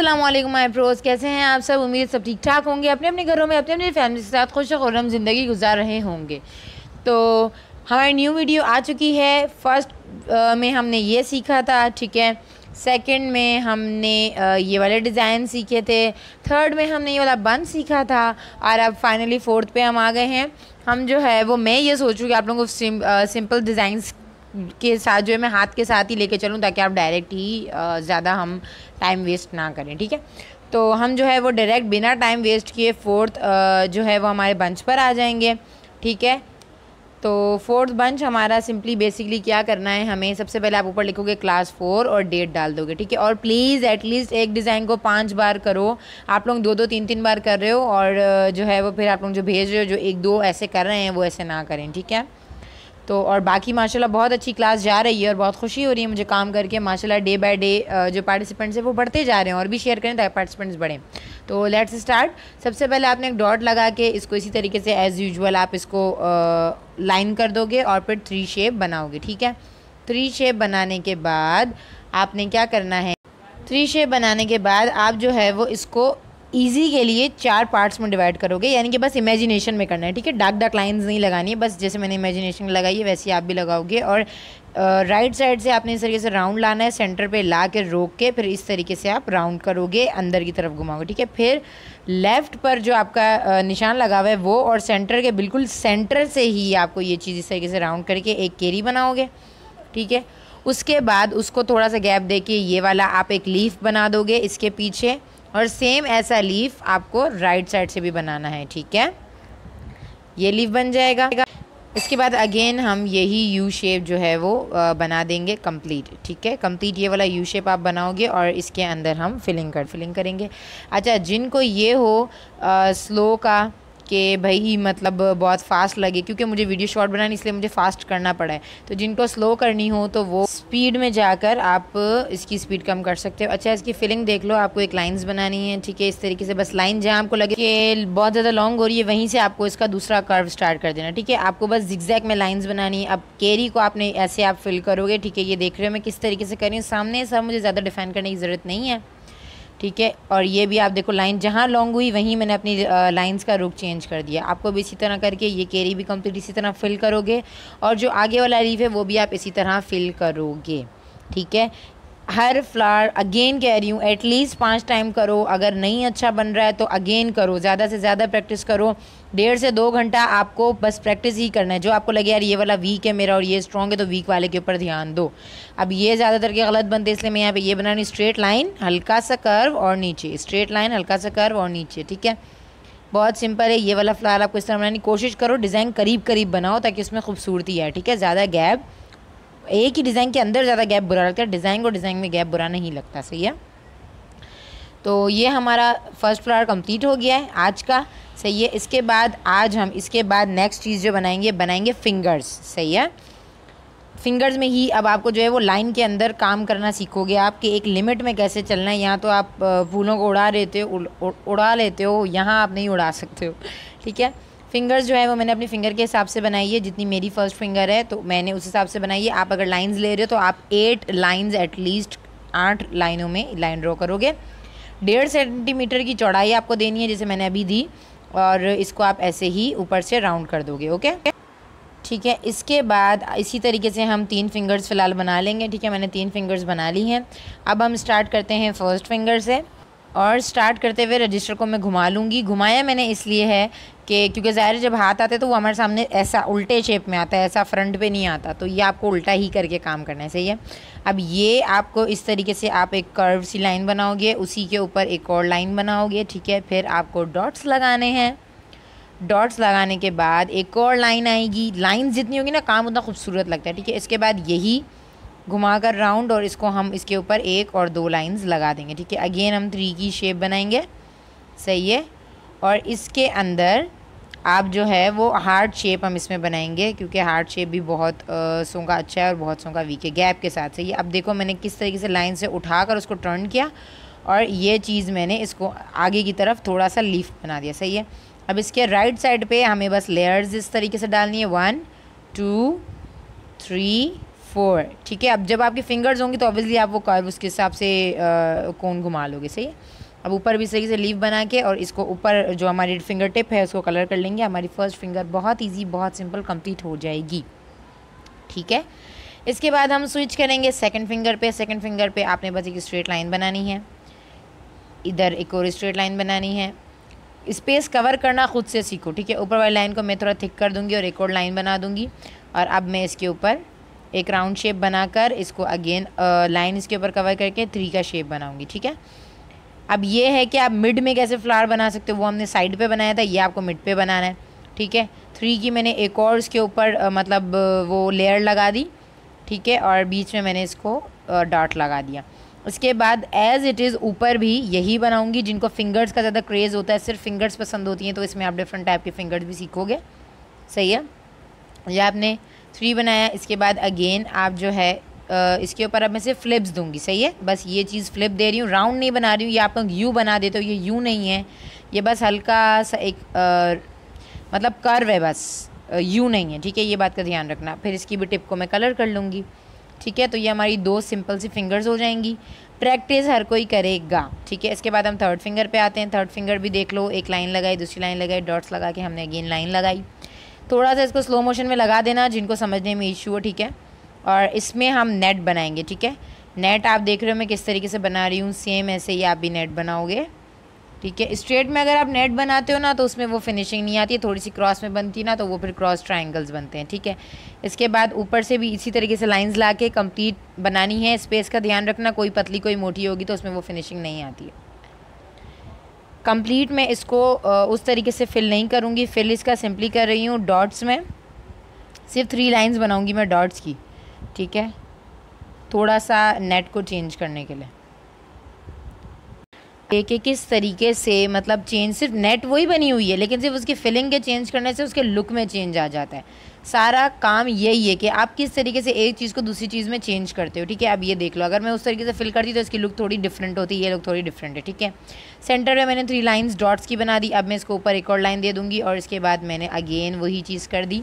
अस्सलाम वालेकुम my pros कैसे हैं आप सब? उम्मीद सब ठीक ठाक होंगे। अपने अपने घरों में, अपने अपने फैमिली के साथ खुश खुरम ज़िंदगी गुजार रहे होंगे। तो हमारी न्यू वीडियो आ चुकी है। फ़र्स्ट में हमने ये सीखा था, ठीक है? सेकंड में हमने ये वाले डिज़ाइन सीखे थे। थर्ड में हमने ये वाला बंद सीखा था। और अब फाइनली फोर्थ पे हम आ गए हैं। हम जो है, वो मैं ये सोचूँ कि आप लोगों को सिंपल डिज़ाइंस के साथ, जो है मैं हाथ के साथ ही लेके चलूँ ताकि आप डायरेक्ट ही ज़्यादा हम टाइम वेस्ट ना करें, ठीक है? तो हम जो है वो डायरेक्ट बिना टाइम वेस्ट किए फोर्थ जो है वो हमारे बंच पर आ जाएँगे, ठीक है? तो फोर्थ बंच हमारा सिंपली बेसिकली क्या करना है, हमें सबसे पहले आप ऊपर लिखोगे क्लास फोर और डेट डाल दोगे, ठीक है? और प्लीज़ एटलीस्ट एक डिज़ाइन को पाँच बार करो। आप लोग दो दो तीन तीन बार कर रहे हो और जो है वो फिर आप लोग जो भेज रहे हो, जो एक दो ऐसे कर रहे हैं, वो ऐसे ना करें, ठीक है? तो और बाकी माशाल्लाह बहुत अच्छी क्लास जा रही है और बहुत खुशी हो रही है मुझे काम करके। माशाल्लाह डे बाय डे जो पार्टिसिपेंट्स हैं वो बढ़ते जा रहे हैं और भी शेयर करें ताकि पार्टिसिपेंट्स बढ़ें। तो लेट्स स्टार्ट सबसे पहले आपने एक डॉट लगा के इसको इसी तरीके से एज़ यूजल आप इसको लाइन कर दोगे और फिर थ्री शेप बनाओगे, ठीक है? थ्री शेप बनाने के बाद आपने क्या करना है? थ्री शेप बनाने के बाद आप जो है वो इसको ईजी के लिए चार पार्ट्स में डिवाइड करोगे, यानी कि बस इमेजिनेशन में करना है, ठीक है? डार्क डार्क लाइंस नहीं लगानी है, बस जैसे मैंने इमेजिनेशन लगाई है, वैसे आप भी लगाओगे। और राइट साइड से आपने इस तरीके से राउंड लाना है सेंटर पे ला के रोक के, फिर इस तरीके से आप राउंड करोगे, अंदर की तरफ़ घुमाओगे, ठीक है? फिर लेफ़्ट पर जो आपका निशान लगा हुआ है वो, और सेंटर के बिल्कुल सेंटर से ही आपको ये चीज़ इस तरीके से राउंड करके एक केरी बनाओगे, ठीक है? उसके बाद उसको थोड़ा सा गैप दे के ये वाला आप एक लीफ बना दोगे, इसके पीछे। और सेम ऐसा लीफ आपको राइट साइड से भी बनाना है ठीक है? ये लीफ बन जाएगा। इसके बाद अगेन हम यही यू शेप जो है वो बना देंगे कंप्लीट ठीक है? कंप्लीट ये वाला यू शेप आप बनाओगे और इसके अंदर हम फिलिंग कर फिलिंग करेंगे। अच्छा जिनको ये हो आ, स्लो का कि भाई मतलब बहुत फास्ट लगे, क्योंकि मुझे वीडियो शॉर्ट बनानी, इसलिए मुझे फास्ट करना पड़ा है। तो जिनको स्लो करनी हो तो वो स्पीड में जाकर आप इसकी स्पीड कम कर सकते हो। अच्छा इसकी फिलिंग देख लो, आपको एक लाइंस बनानी है, ठीक है? इस तरीके से बस लाइन जहाँ आपको लगे कि बहुत ज़्यादा लॉन्ग हो रही है, वहीं से आपको इसका दूसरा कर्व स्टार्ट कर देना, ठीक है? आपको बस जिग्जैक में लाइन्स बनानी है। अब केरी को आपने ऐसे आप फिल करोगे, ठीक है? ये देख रहे हो मैं किस तरीके से कर रही हूँ। सामने सब मुझे ज़्यादा डिफाइन करने की ज़रूरत नहीं है। ठीक है? और ये भी आप देखो लाइन जहाँ लॉन्ग हुई, वहीं मैंने अपनी लाइंस का रुख चेंज कर दिया। आपको भी इसी तरह करके ये केरी भी कंप्लीट इसी तरह फिल करोगे। और जो आगे वाला रीफ है, वो भी आप इसी तरह फिल करोगे। ठीक है? हर फ्लावर अगेन कह रही हूँ एटलीस्ट पाँच टाइम करो, अगर नहीं अच्छा बन रहा है तो अगेन करो, ज़्यादा से ज़्यादा प्रैक्टिस करो। डेढ़ से दो घंटा आपको बस प्रैक्टिस ही करना है। जो आपको लगे, यार, ये वाला वीक है मेरा और ये स्ट्रॉन्ग है तो वीक वाले के ऊपर ध्यान दो। अब ये ज़्यादातर के गलत बनते इसलिए मैं यहाँ पे ये बनानी स्ट्रेट लाइन हल्का सा कर्व और नीचे। स्ट्रेट लाइन हल्का सा कर्व और नीचे, ठीक है? बहुत सिंपल है, ये वाला फ्लावर आपको इस तरह बनाने की कोशिश करो डिज़ाइन करीब करीब बनाओ ताकि उसमें खूबसूरती आए, ठीक है? ज़्यादा गैप एक ही डिज़ाइन के अंदर ज़्यादा गैप बुरा लगता है। डिज़ाइन को डिज़ाइन में गैप बुरा नहीं लगता, सही है? तो ये हमारा फ़र्स्ट फ्लावर कंप्लीट हो गया है आज का, सही है? इसके बाद, आज हम, इसके बाद नेक्स्ट चीज़ जो बनाएँगे बनाएँगे फिंगर्स सही है? फिंगर्स में ही अब आपको जो है वो लाइन के अंदर काम करना सीखोगे आपके एक लिमिट में कैसे चलना है। यहाँ तो आप फूलों को उड़ा लेते हो उड़ा लेते हो, यहाँ आप नहीं उड़ा सकते हो, ठीक है? फिंगर्स जो है वो मैंने अपनी फिंगर के हिसाब से बनाई है, जितनी मेरी फ़र्स्ट फिंगर है तो मैंने उस हिसाब से बनाई है। आप अगर लाइंस ले रहे हो तो आप एट लाइंस एटलीस्ट आठ लाइनों में लाइन ड्रॉ करोगे। डेढ़ सेंटीमीटर की चौड़ाई आपको देनी है, जैसे मैंने अभी दी, और इसको आप ऐसे ही ऊपर से राउंड कर दोगे ओके ठीक है, इसके बाद इसी तरीके से हम तीन फिंगर्स फ़िलहाल बना लेंगे, ठीक है? मैंने तीन फिंगर्स बना ली हैं। अब हम स्टार्ट करते हैं फ़र्स्ट फिंगर से। और स्टार्ट करते हुए रजिस्टर को मैं घुमा लूँगी। घुमाया मैंने इसलिए है कि क्योंकि ज़ाहिर जब हाथ आते तो वो हमारे सामने ऐसा उल्टे शेप में आता है, ऐसा फ्रंट पे नहीं आता। तो ये आपको उल्टा ही करके काम करना है, सही है? अब ये आपको इस तरीके से आप एक कर्व सी लाइन बनाओगे, उसी के ऊपर एक और लाइन बनाओगे, ठीक है? फिर आपको डॉट्स लगाने हैं। डॉट्स लगाने के बाद एक और लाइन आएगी। लाइन जितनी होगी ना, काम उतना खूबसूरत लगता है, ठीक है? इसके बाद यही घुमाकर राउंड और इसको हम इसके ऊपर एक और दो लाइंस लगा देंगे, ठीक है? अगेन हम थ्री की शेप बनाएँगे। सही है? और इसके अंदर आप जो है वो हार्ड शेप हम इसमें बनाएँगे, क्योंकि हार्ड शेप भी बहुत सो का अच्छा है और बहुत सो का वीक है गैप के साथ। सही है? अब देखो मैंने किस तरीके से लाइन से उठाकर उसको टर्न किया और ये चीज़ मैंने इसको आगे की तरफ़ थोड़ा सा लीफ बना दिया। सही है? अब इसके राइट साइड पे हमें बस लेयर्स इस तरीके से डालनी है। वन टू थ्री फोर, ठीक है? अब जब आपके फिंगर्स होंगे तो ऑब्वियसली आप वो कर्व उसके हिसाब से कौन घुमा लोगे, सही है? अब ऊपर भी सही से लीव बना के और इसको ऊपर जो हमारी फिंगर टिप है, उसको कलर कर लेंगे। हमारी फ़र्स्ट फिंगर बहुत ईजी बहुत सिंपल कंप्लीट हो जाएगी। ठीक है? इसके बाद हम स्विच करेंगे सेकंड फिंगर पे। सेकंड फिंगर पे आपने बस एक स्ट्रेट लाइन बनानी है। इधर एक और स्ट्रेट लाइन बनानी है। स्पेस कवर करना खुद से सीखो, ठीक है? ऊपर वाली लाइन को मैं थोड़ा थिक कर दूँगी और एक और लाइन बना दूँगी। और अब मैं इसके ऊपर एक राउंड शेप बनाकर इसको अगेन लाइन इसके ऊपर कवर करके थ्री का शेप बनाऊँगी, ठीक है? अब ये है कि आप मिड में कैसे फ्लावर बना सकते हो, वो हमने साइड पे बनाया था, ये आपको मिड पे बनाना है, ठीक है? थ्री की मैंने एक और इसके ऊपर मतलब वो लेयर लगा दी, ठीक है? और बीच में मैंने इसको डॉट लगा दिया। उसके बाद एज़ इट इज़ ऊपर भी यही बनाऊँगी, जिनको फिंगर्स का ज़्यादा क्रेज़ होता है, सिर्फ़ फिंगर्स पसंद होती हैं तो इसमें आप डिफरेंट टाइप के फिंगर्स भी सीखोगे। सही है? या आपने थ्री बनाया इसके बाद अगेन आप जो है इसके ऊपर अब मैं सिर्फ़ फ्लिप्स दूँगी सही है? बस ये चीज़ फ्लिप दे रही हूँ राउंड नहीं बना रही हूँ ये आप लोग यू बना देते हो ये यू नहीं है ये बस हल्का सा एक आ, मतलब कर्व है बस यू नहीं है ठीक है? ये बात का ध्यान रखना। फिर इसकी भी टिप को मैं कलर कर लूँगी ठीक है? तो ये हमारी दो सिंपल सी फिंगर्स हो जाएँगी। प्रैक्टिस हर कोई करेगा ठीक है? इसके बाद हम थर्ड फिंगर पे आते हैं थर्ड फिंगर भी देख लो एक लाइन लगाई दूसरी लाइन लगाई डॉट्स लगा के हमने अगेन लाइन लगाई। थोड़ा सा इसको स्लो मोशन में लगा देना जिनको समझने में इशू हो, ठीक है? और इसमें हम नेट बनाएँगे, ठीक है? नेट आप देख रहे हो मैं किस तरीके से बना रही हूँ सेम ऐसे ही आप भी नेट बनाओगे, ठीक है? स्ट्रेट में अगर आप नेट बनाते हो ना तो उसमें वो फिनिशिंग नहीं आती है थोड़ी सी क्रॉस में बनती है ना तो वो फिर क्रॉस ट्राइंगल्स बनते हैं, ठीक है? इसके बाद ऊपर से भी इसी तरीके से लाइंस ला के कंप्लीट बनानी है स्पेस का ध्यान रखना, कोई पतली, कोई मोटी होगी तो उसमें वो फिनिशिंग नहीं आती है। कंप्लीट मैं इसको उस तरीके से फिल नहीं करूँगी। फिल इसका सिंपली कर रही हूँ डॉट्स में। सिर्फ़ थ्री लाइंस बनाऊँगी मैं डॉट्स की, ठीक है? थोड़ा सा नेट को चेंज करने के लिए। कि किस तरीके से मतलब चेंज सिर्फ़ नेट वही बनी हुई है, लेकिन सिर्फ़ उसकी फिलिंग के चेंज करने से उसके लुक में चेंज आ जाता है। सारा काम यही है कि आप किस तरीके से एक चीज़ को दूसरी चीज़ में चेंज करते हो, ठीक है? अब ये देख लो, अगर मैं उस तरीके से फिल करती तो इसकी लुक थोड़ी डिफरेंट होती है, ये लुक थोड़ी डिफरेंट है, ठीक है? सेंटर में मैंने थ्री लाइन्स डॉट्स की बना दी, अब मैं इसको ऊपर एक और लाइन दे दूँगी, और इसके बाद मैंने अगेन वही चीज़ कर दी,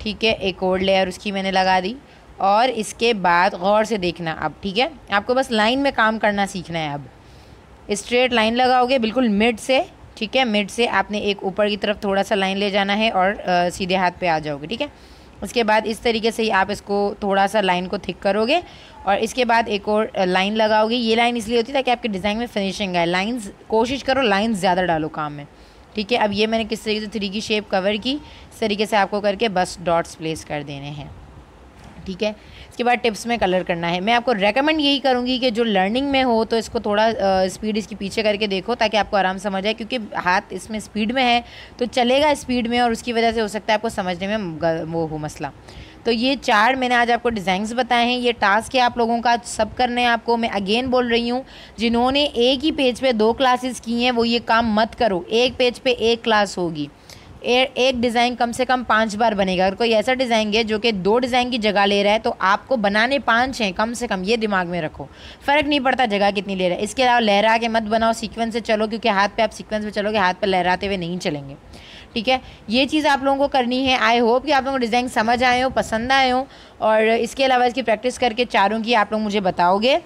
ठीक है? एक और लेयर उसकी मैंने लगा दी, और इसके बाद गौर से देखना अब, ठीक है? आपको बस लाइन में काम करना सीखना है अब। स्ट्रेट लाइन लगाओगे बिल्कुल मिड से ठीक है? मिड से आपने एक ऊपर की तरफ़ थोड़ा सा लाइन ले जाना है और आ, सीधे हाथ पे आ जाओगे ठीक है? उसके बाद इस तरीके से ही आप इसको थोड़ा सा लाइन को थिक करोगे और इसके बाद एक और लाइन लगाओगे। ये लाइन इसलिए होती है ताकि आपके डिज़ाइन में फिनिशिंग आए। लाइंस कोशिश करो लाइंस ज़्यादा डालो काम में ठीक है? अब ये मैंने किस तरीके से थ्री की शेप कवर की इस तरीके से आपको करके बस डॉट्स प्लेस कर देने हैं ठीक है? इसके बाद टिप्स में कलर करना है। मैं आपको रेकमेंड यही करूँगी कि जो लर्निंग में हो तो इसको थोड़ा स्पीड इसकी पीछे करके देखो, ताकि आपको आराम समझ आए, क्योंकि हाथ इसमें स्पीड में है तो चलेगा स्पीड में, और उसकी वजह से हो सकता है आपको समझने में वो हो मसला। तो ये चार मैंने आज आपको डिज़ाइंस बताए हैं। ये टास्क है आप लोगों का, सब करने हैं आपको। मैं अगेन बोल रही हूँ, जिन्होंने एक ही पेज पे दो क्लासेस की हैं, वो ये काम मत करो। एक पेज पे एक क्लास होगी। एक डिज़ाइन कम से कम पाँच बार बनेगा। अगर कोई ऐसा डिज़ाइन है जो कि दो डिज़ाइन की जगह ले रहा है तो आपको बनाने पाँच हैं, कम से कम, ये दिमाग में रखो। फ़र्क नहीं पड़ता जगह कितनी ले रहा है। इसके अलावा लहरा के मत बनाओ सीक्वेंस से चलो, क्योंकि हाथ पे आप सीक्वेंस में चलोगे, हाथ पर लहराते हुए नहीं चलेंगे। ठीक है? ये चीज़ आप लोगों को करनी है। आई होप कि आप लोगों को डिज़ाइन समझ आए हो, पसंद आए हो, और इसके अलावा इसकी प्रैक्टिस करके चारों की आप लोग मुझे बताओगे।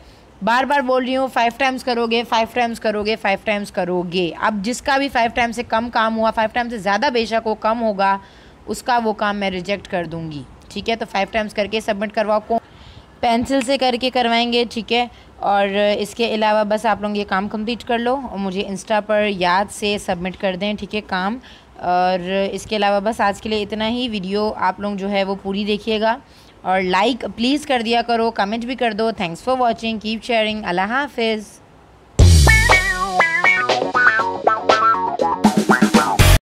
बार बार बोल रही हूँ फाइव टाइम्स करोगे फाइव टाइम्स करोगे फाइव टाइम्स करोगे। अब जिसका भी फाइव टाइम से कम काम हुआ फाइव टाइम से ज़्यादा बेशक हो कम होगा, उसका वो काम मैं रिजेक्ट कर दूँगी। ठीक है? तो फाइव टाइम्स करके सबमिट करवाओ। कौन पेंसिल से करके करवाएँगे, ठीक है? और इसके अलावा बस आप लोग ये काम कंप्लीट कर लो और मुझे इंस्टा पर याद से सबमिट कर दें, ठीक है, काम? और इसके अलावा बस आज के लिए इतना ही। वीडियो आप लोग जो है वो पूरी देखिएगा। और लाइक प्लीज़ कर दिया करो कमेंट भी कर दो. Thanks for watching keep sharing अल्लाह हाफिज़.